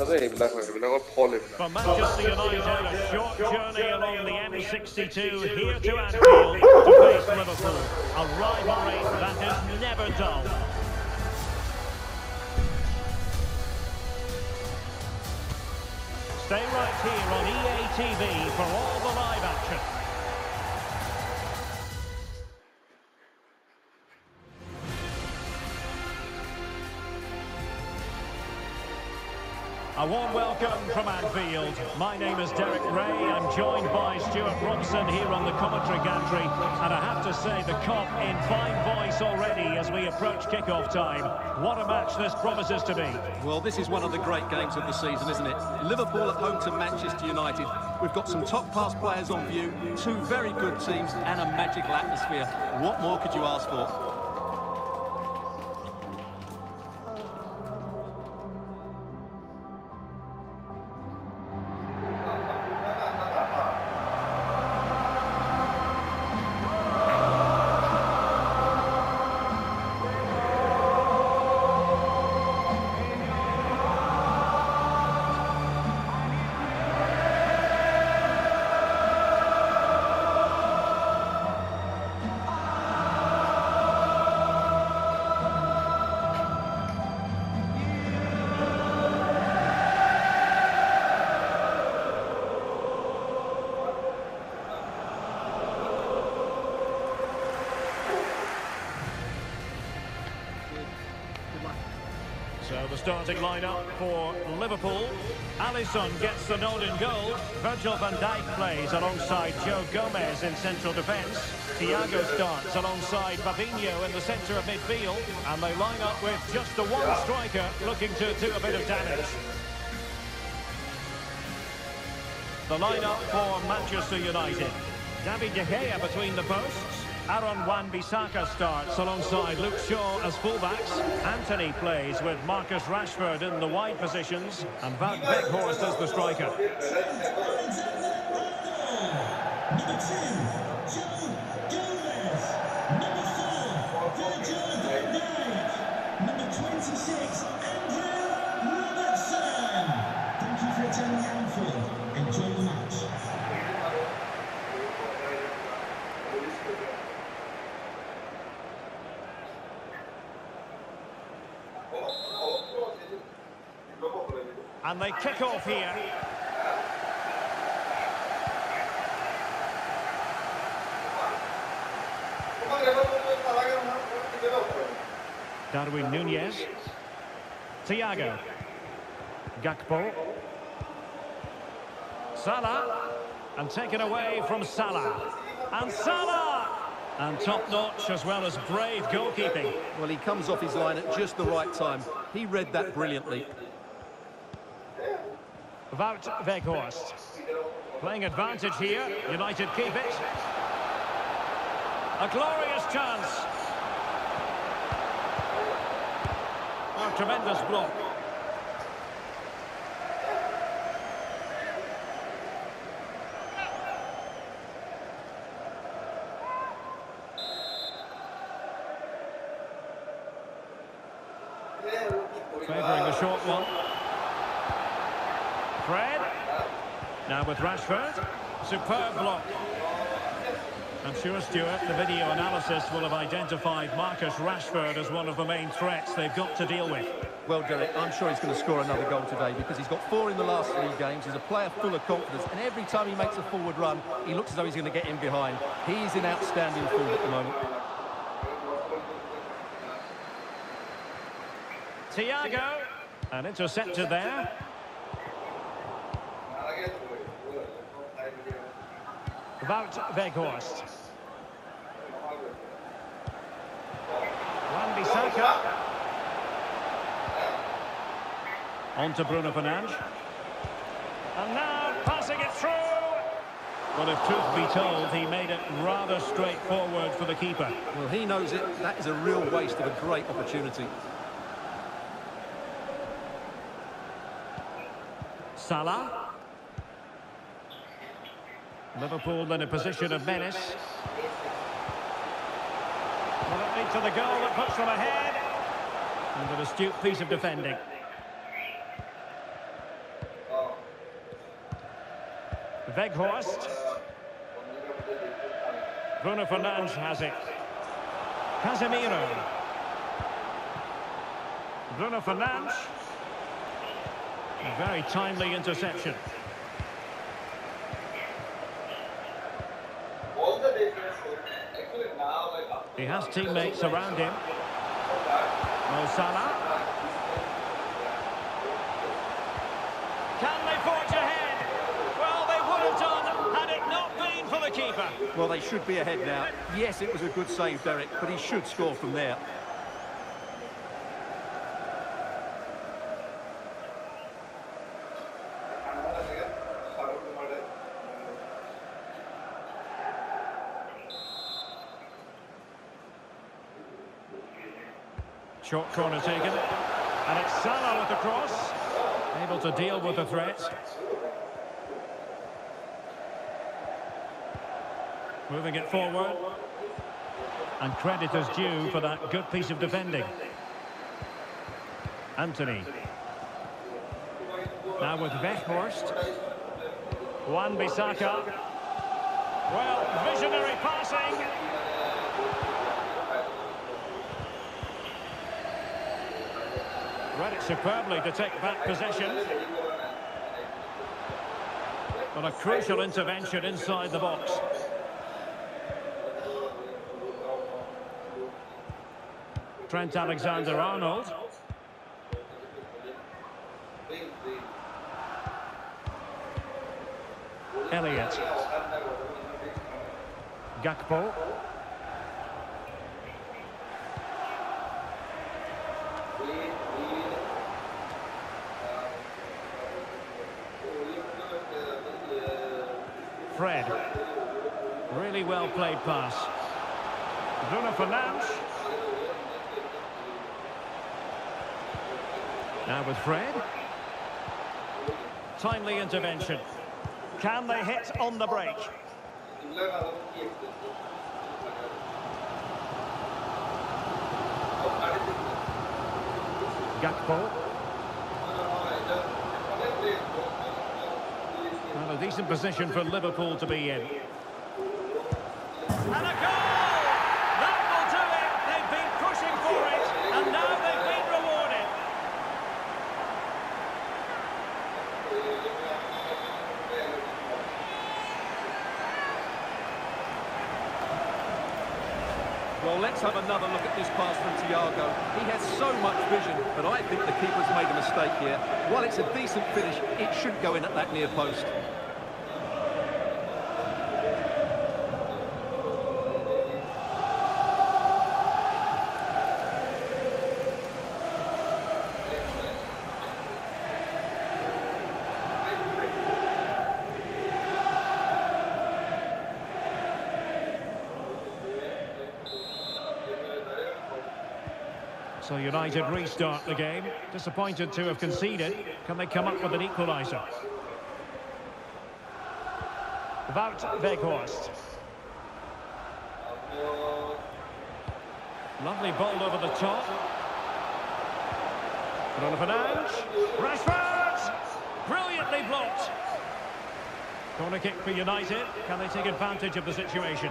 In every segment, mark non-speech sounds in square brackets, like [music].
পইচাতে এইবিলাক হয় এইবিলাকৰ ফল এইবিলাক For Manchester United, a short journey along the M62 here to Anfield to face Liverpool. A rivalry that is never dull. Stay right here on EA TV for all the live action. A warm welcome from Anfield. My name is Derek Ray. I'm joined by Stuart Robson here on the commentary gantry. And I have to say, the Kop in fine voice already as we approach kickoff time. What a match this promises to be. Well, this is one of the great games of the season, isn't it? Liverpool at home to Manchester United. We've got some top-class players on view, two very good teams and a magical atmosphere. What more could you ask for? So the starting lineup for Liverpool. Alisson gets the nod in goal. Virgil van Dijk plays alongside Joe Gomez in central defence. Thiago starts alongside Fabinho in the centre of midfield. And they line up with just the one striker looking to do a bit of damage. The lineup for Manchester United. David De Gea between the posts. Aaron Wan-Bissaka starts alongside Luke Shaw as fullbacks. Antony plays with Marcus Rashford in the wide positions. And Wout Weghorst as the striker. And they kick off here. Darwin Nunez. Thiago. Gakpo. Salah. And taken away from Salah. And Salah! And top-notch as well as brave goalkeeping. Well, he comes off his line at just the right time. He read that brilliantly. Wout Weghorst. Playing advantage here. United keep it. A glorious chance. A tremendous block. Favouring the short one. Fred. Now with Rashford. Superb block. I'm sure, Stuart, the video analysis will have identified Marcus Rashford as one of the main threats they've got to deal with. Well, Derek, I'm sure he's going to score another goal today because he's got four in the last three games. He's a player full of confidence, and every time he makes a forward run, he looks as though he's going to get in behind. He's in outstanding form at the moment. Thiago. An interceptor there. Wout Weghorst. Wan-Bissaka. On to Bruno Fernandes. And now passing it through. Well, if truth be told, he made it rather straightforward for the keeper. Well, he knows it. That is a real waste of a great opportunity. Salah. Liverpool in a position of menace. Will it lead to the goal that puts them ahead? And an astute piece of defending. Weghorst. Bruno Fernandes has it. Casemiro. Bruno Fernandes. A very timely interception. He has teammates around him. Mo Salah. Can they forge ahead? Well, they would have done had it not been for the keeper. Well, they should be ahead now. Yes, it was a good save, Derek, but he should score from there. Short corner taken. And it's Salah with the cross. Able to deal with the threat. Moving it forward. And credit is due for that good piece of defending. Antony. Now with Weghorst. Wan-Bissaka. Well, visionary passing. Read it superbly to take back possession. But a crucial intervention inside the box. Trent Alexander-Arnold. Elliott. Gakpo. Fred. Really well played pass. Bruno Fernandes. Now with Fred. Timely intervention. Can they hit on the break? Gakpo. Well, a decent position for Liverpool to be in. And a goal! That will do it! They've been pushing for it, and now they've been rewarded. Well, let's have another look at this pass from Thiago. He has so much vision, but I think the keeper's made a mistake here. While it's a decent finish, it shouldn't go in at that near post. So United restart the game. Disappointed to have conceded. Can they come up with an equaliser? Wout Weghorst. Lovely ball over the top. Bruno Fernandes. Rashford! Brilliantly blocked. Corner kick for United. Can they take advantage of the situation?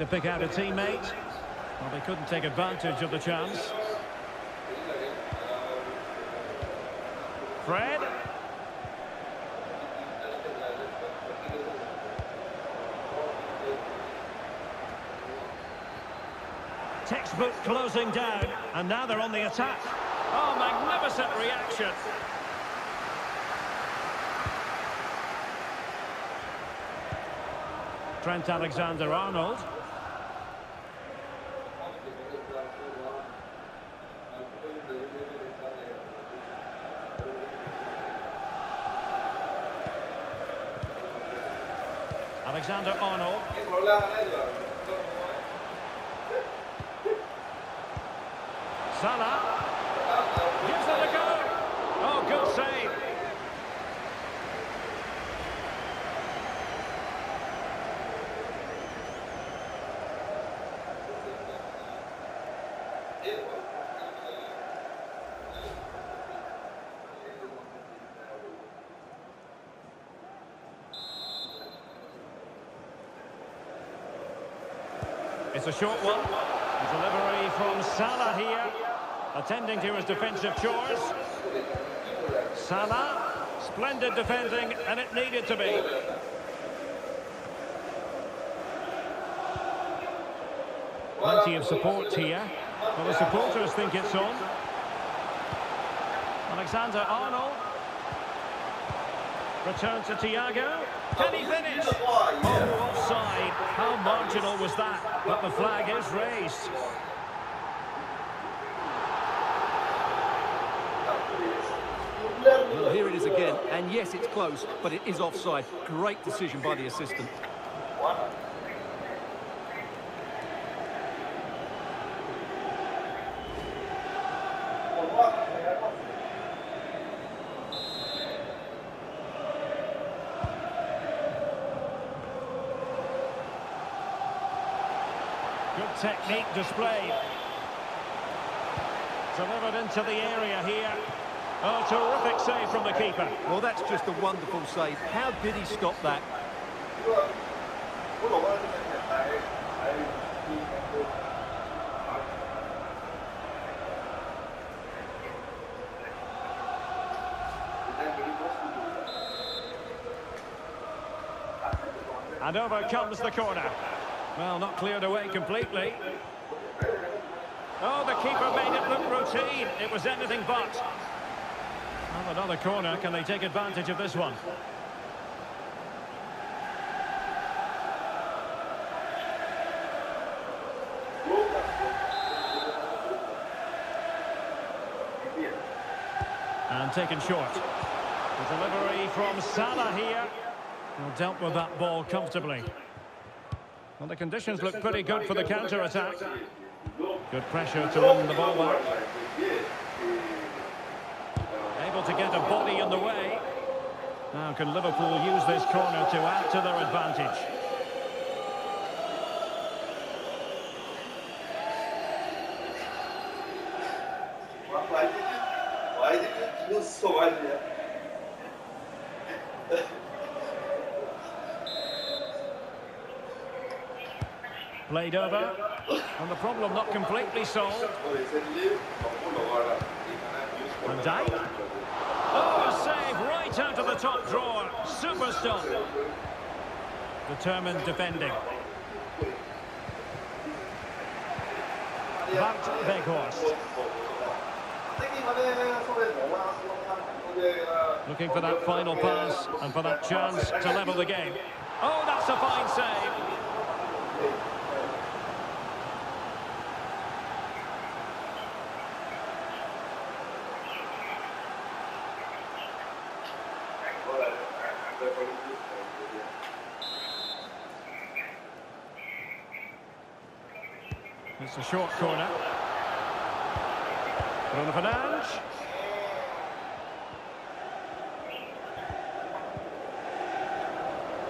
To pick out a teammate. Well, they couldn't take advantage of the chance. Fred. Textbook closing down, and now they're on the attack. Oh, magnificent reaction. Trent Alexander-Arnold. Alexander-Arnold. Salah. Gives it a go. Oh, good save. It's a short one. Delivery from Salah here, attending to his defensive chores. Salah, splendid defending, and it needed to be. Plenty of support here. Well, the supporters think it's on. Alexander Arnold. Return to Thiago. Can he finish? Oh, offside. How marginal was that? But the flag is raised. Well, here it is again, and yes, it's close, but it is offside. Great decision by the assistant. Good technique displayed. Delivered into the area here. Oh, terrific save from the keeper. Well, that's just a wonderful save. How did he stop that? And over comes the corner. Well, not cleared away completely. Oh, the keeper made it look routine. It was anything but. Another corner. Can they take advantage of this one? And taken short. The delivery from Salah here. Well, dealt with that ball comfortably. Well, the conditions look pretty good for the counter-attack. Good pressure to win the ball back. Able to get a body in the way. Now can Liverpool use this corner to add to their advantage? Over. And the problem not completely solved. Van Dijk. Oh, a save right out of the top drawer. Super stop. Determined defending. Wout Weghorst. Looking for that final pass and for that chance to level the game. Oh, that's a fine save. It's a short corner. Bruno Fernandes.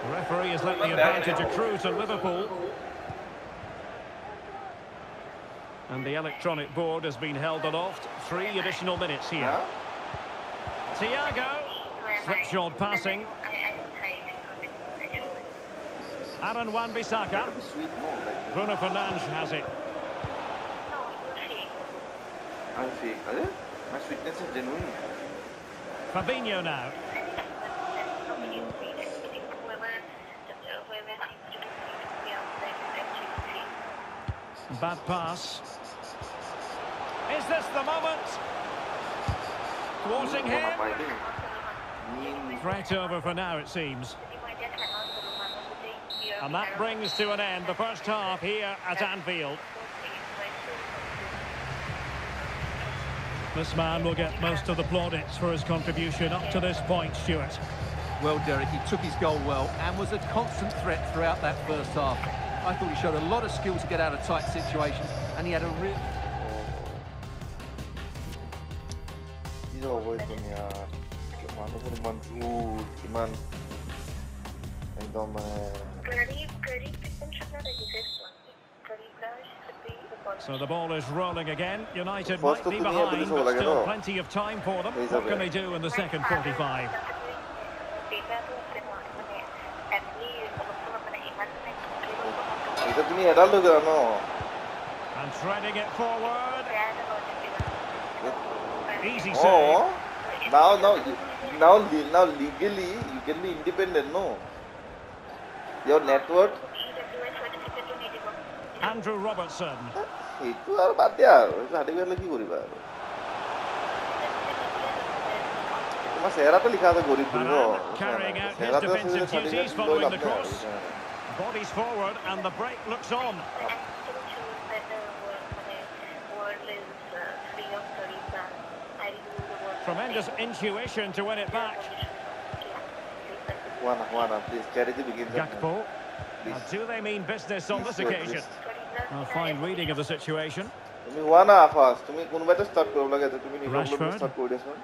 The referee has let the advantage accrue to Liverpool. And the electronic board has been held aloft. Three additional minutes here. Thiago. Slipshod passing. Aaron Wan-Bissaka. Bruno Fernandes has it. Anzi, eh? ada? My sweetness is genuine. Fabinho now. Bad pass. Is this the moment? Thwarting him. Ngapain? Ingin Threat over for now, it seems. And that brings to an end the first half here at Anfield. This man will get most of the plaudits for his contribution up to this point, Stuart. Well, Derek, he took his goal well and was a constant threat throughout that first half. I thought he showed a lot of skill to get out of tight situations, and he had a real... So the ball is rolling again. United might be behind, but still plenty of time for them. What can they do in the second 45? And threading it forward. Easy oh. save. Oh, now, now, now, now legally, you can be independent, no? Your network. Andrew Robertson. সেইটো আৰু বাদ দিয়া আৰু সেইটো হাতি কৰিলে কি কৰিবা আৰু তোমাৰ চেহেৰাটো লিখা আছে গৰীব বুলি ন Varane carrying out his চেহেৰাটো আছে defensive যদি certificate duties লৈ following লাভ the নাই আৰু। cross. Bodies forward and the break looks on. Tremendous intuition to win it back. হোৱা না হোৱা না please কেৰিটো begin Gakpo. Now, do they mean business on this occasion? A fine reading of the situation. তুমি হোৱা না first তুমি কোনোবাইতো start কৰিব লাগে যে তুমি নিজৰ Rashford. ষ্টাৰ্ট কৰি দিয়াচোন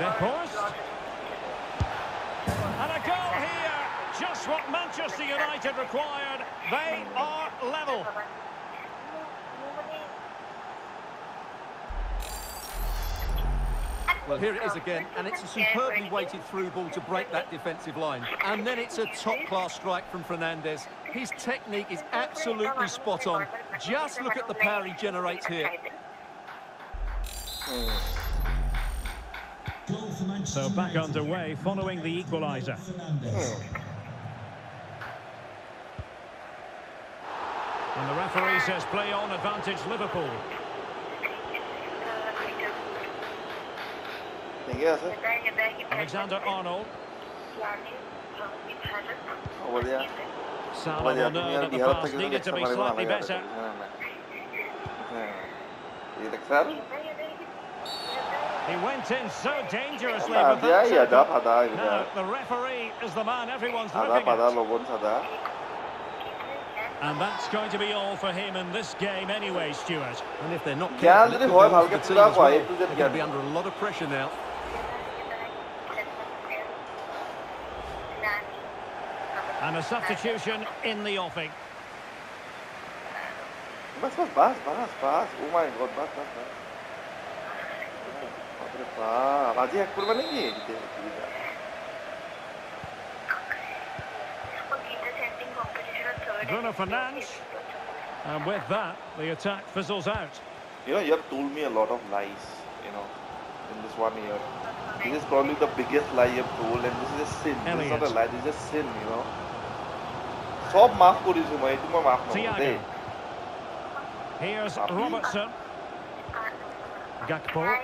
Weghorst. And a goal here. Just what Manchester United required. They are level. Well, here it is again, and it's a superbly weighted through ball to break that defensive line. And then it's a top-class strike from Fernandes. His technique is absolutely spot on. Just look at the power he generates here. So back underway following the equaliser. And the referee says play on advantage Liverpool. कैसे Alexander Arnold. बढ़िया बढ़िया दुनिया that? हालत तक needed to be slightly better. ये देख sir He went in so dangerously with that tackle. Now the referee is the man everyone's looking at. And that's going to be all for him in this game anyway, Stuart. And if they're not careful, the team as well, they're going to be under a lot of pressure now. And a substitution in the offing. बस बस बस बस बस oh my God बस बस बस बापरे बाप Bruno Fernandes. And with that the attack fizzles out. You know you have told me a lot of lies you know in this one year. This is probably the biggest lie you've told and this is a sin. Elliott. this is not a lie this is a sin you know. Here's Robertson. Gakpo.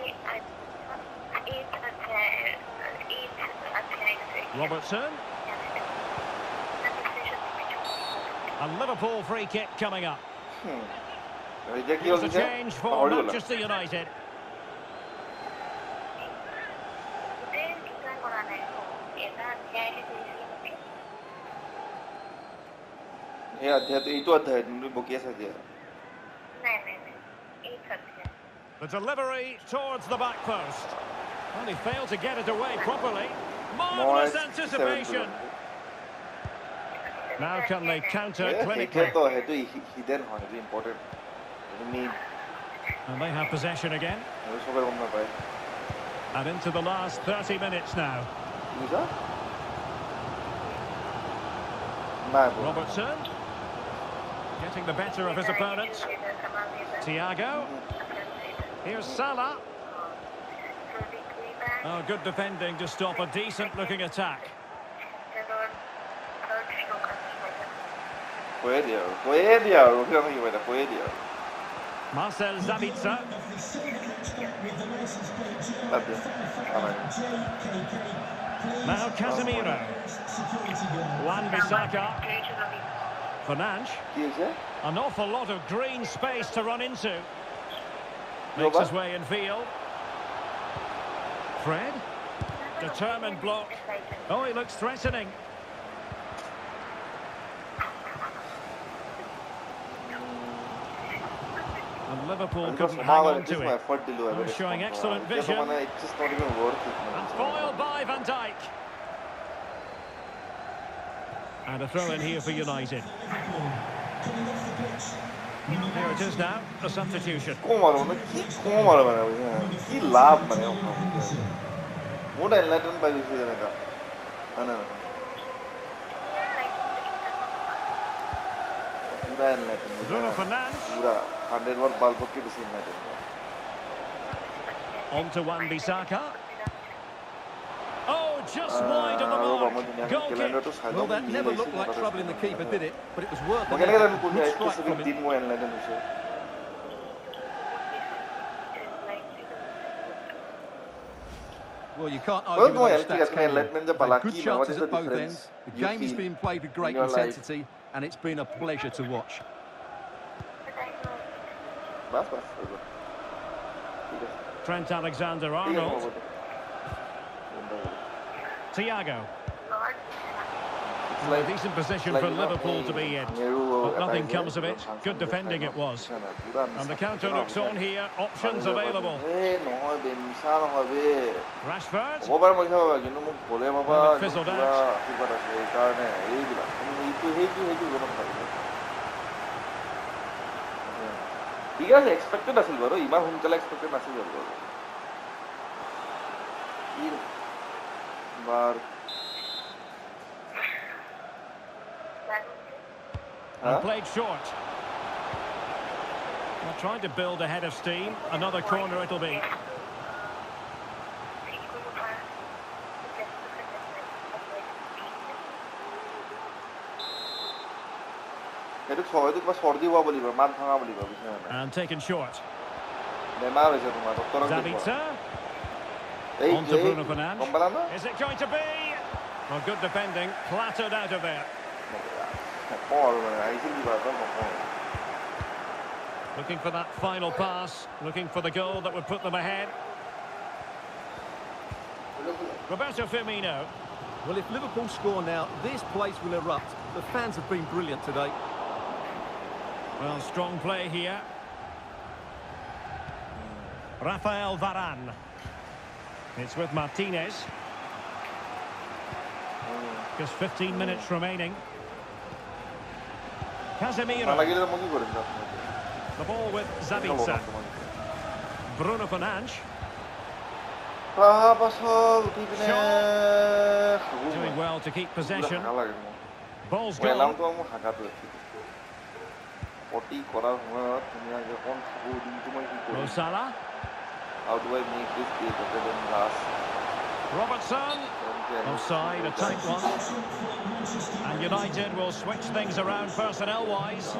Robertson. A Liverpool free kick coming up. Hmm. Here's a change for Manchester United. The delivery towards the back post. And he failed to get it away properly. Marvellous anticipation. Now can they counter clinically? And they have possession again. And into the last 30 minutes now. Robertson. Getting the better of his opponent. Thiago. Here's Salah. Oh, good defending to stop a decent-looking attack. Juegue diablo, juegue diablo, juegue diablo. Marcel Sabitzer. Now Casemiro. Wan-Bissaka. Fernandes. An awful lot of green space to run into. Makes Robert. his way in field. Fred. Determined block. Oh, he looks threatening. And Liverpool couldn't hang on to it. Oh, showing excellent vision. And foiled by Van Dijk. And a throw in here for United. Here it is now, a substitution. He laughed, man. What a by this पूरा enlighten Bruno Fernandes. On to Wan-Bissaka just wide of the mark. Goal kick. Well, that never looked like trouble in the keeper, did it? But it was worth it. Good. Well, you can't argue with that. stats, can you? Good chances at both ends. The game has been played with great intensity, and it's been a pleasure to watch. Trent Alexander-Arnold. বাবা। বন্ধ করে। Thiago. It's Well, a like- decent position like, for you know, Liverpool to hey, be in. Nehru But nothing attack, comes of yeah, it. Chances Good are defending not. it was. না, না, পুরা And the Misha- counter না, looks on Misha- here. Options Misha- available. এ, নহয় বে, মিশা নহয় বে। Rashford. হ'ব পাৰে মই খাব কিন্তু মোক ক'লে বাবা Well, it একদম fizzled পুৰা out. আশীৰ্বাদ আছে সেইকাৰণে এইবিলাক এইটো সেইটো সেইটো গম পাইছো ঠিক আছে এক্সপেক্টেড আছিল বাৰু ইমান সোনকালে এক্সপেক্টেড নাছিল বাৰু কি বাৰু হা And played short. Well, trying to build ahead of steam. Another corner it'll be. সেইটো হয়তো কিবা চৰ্দি হোৱা বুলি কয় মাত ভাঙা বুলি কয় বুজিছা নে নাই? And taken short. বেমাৰ হৈছে তোমাৰ ডক্তৰক দেখুওৱা। they On to Bruno Fernandes. Is it going to be? Well, good defending. Plattered out of there. Looking for that final pass. Looking for the goal that would put them ahead. Roberto Firmino. Well, if Liverpool score now, this place will erupt. The fans have been brilliant today. Well, strong play here. Rafael Varane. It's with Martinez. Just 15 minutes remaining. Casemiro. The ball with Sabitzer. Bruno Fernandes. Doing well to keep possession. Ball's gone. Rosala. How do I make this play better than last? Robertson. Offside, a tight one. And United will switch things around personnel-wise.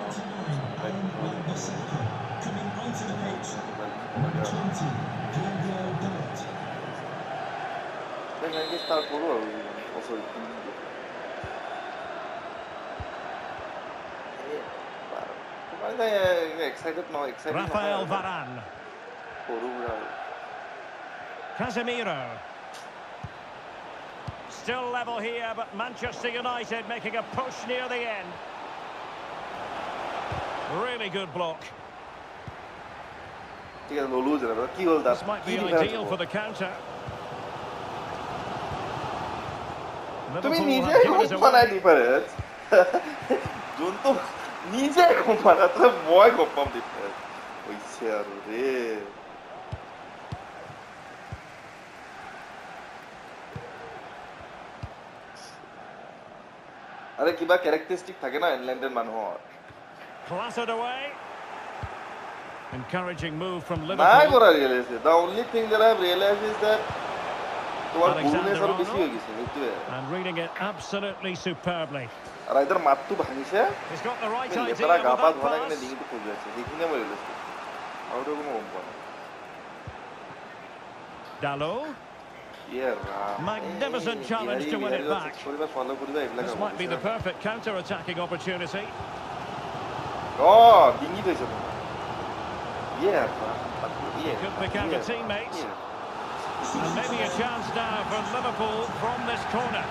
Coming onto the number 20, Then I guess uh, also Why are they excited now? Excited Rafael Varane. Casemiro. Still level here, but Manchester United making a push near the end. Really good block. ঠিক আছে, ল'লো যেনিবা। কি হ'ল তাত? This might কি be defense ideal হ'ব? for the counter. তুমি Liverpool নিজে have given গম us পোৱা নাই away. ডিফাৰেঞ্চ যোনটো নিজে গম পোৱা নাই তই মই গম পাম ডিফাৰেঞ্চ হৈছে আৰু ৰে [laughs] আৰে কিবা কেৰেক্টাৰিষ্টিক থাকে ন ইংলেণ্ডৰ মানুহৰ Clattered away. Encouraging move from নাই Liverpool. কৰা realise the only thing that I have realise is that তোমাৰ Alexander বুলনেছ আৰু বেছি হৈ Arnold. গৈছে সেইটোৱে And reading it absolutely superbly. আৰু আইতাৰ মাতটো ভাঙিছে He's got the right idea লেতেৰা গা with পা that ধোৱা নাই কিনে pass. ডিঙিটো খজুৱাইছে সেইখিনিয়ে মই ৰিয়েলাইজ কৰিছোঁ আৰুতো কোনো গম পোৱা নাই Dalot. Magnificent challenge to win it back. This might be the perfect counter-attacking opportunity. Oh, yeah, Could become a teammate. And maybe a chance now for Liverpool from this corner.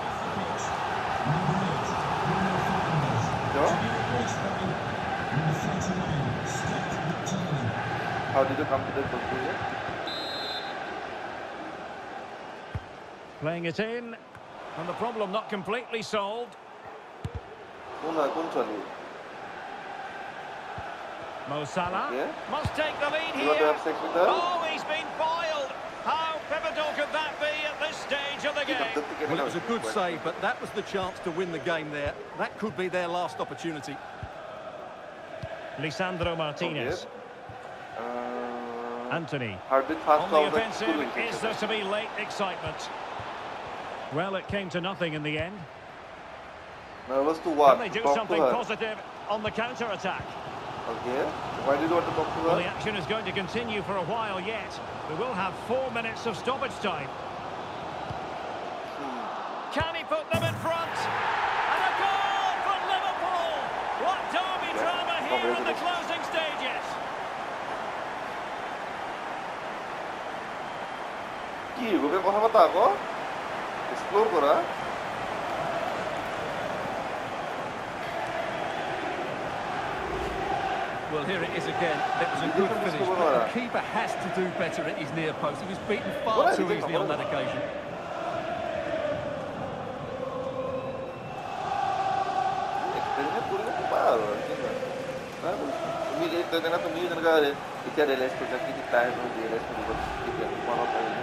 How did you come to the conclusion? Playing it in. And the problem not completely solved. Mo Salah yeah. must take the lead here. Oh, he's been foiled. How pivotal could that be at this stage of the game? Well, it was a good save, but that was the chance to win the game there. That could be their last opportunity. Lisandro Martinez. Antony. On the offensive, is there to be late excitement? Well, it came to nothing in the end. Now let's do what? Can they do bump something positive on the counter-attack? Okay. Why did you want to bump to Well, the action is going to continue for a while yet. We will have four minutes of stoppage time. Hmm. Can he put them in front? And a goal for Liverpool! What derby yeah. drama here in the closing stages! Gee, gue pengen kosong kota kok. Explore করা Well, here it is again. It was a good finish, but the keeper has to do better at his near post. He was beaten far Well, too I think easily on that occasion. Experiment কৰি ল'ব পাৰা আৰু কিন্তু তুমি যে তেনেকুৱা তুমি যেনেকুৱা এতিয়া ৰিয়েলাইজ কৰিছা কি তাই ৰিয়েলাইজ কৰিব এতিয়া তোমালোক পাৰিলে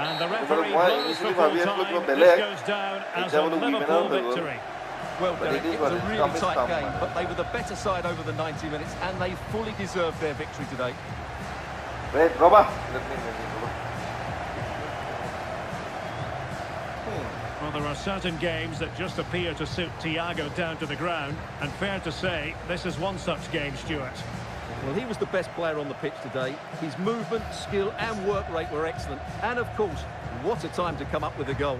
And the referee why blows initially for full Fabian's time. looking goes down as a Liverpool out victory. Well, Derek, it was a really tight game, but they were the better side over the 90 minutes, and they fully deserved their victory today. Wait, Roba. Let me, let me, Roba. Well, there are certain games that just appear to suit Thiago down to the ground. And fair to say, this is one such game, Stuart. Well, he was the best player on the pitch today. His movement, skill and work rate were excellent. And of course, what a time to come up with a goal.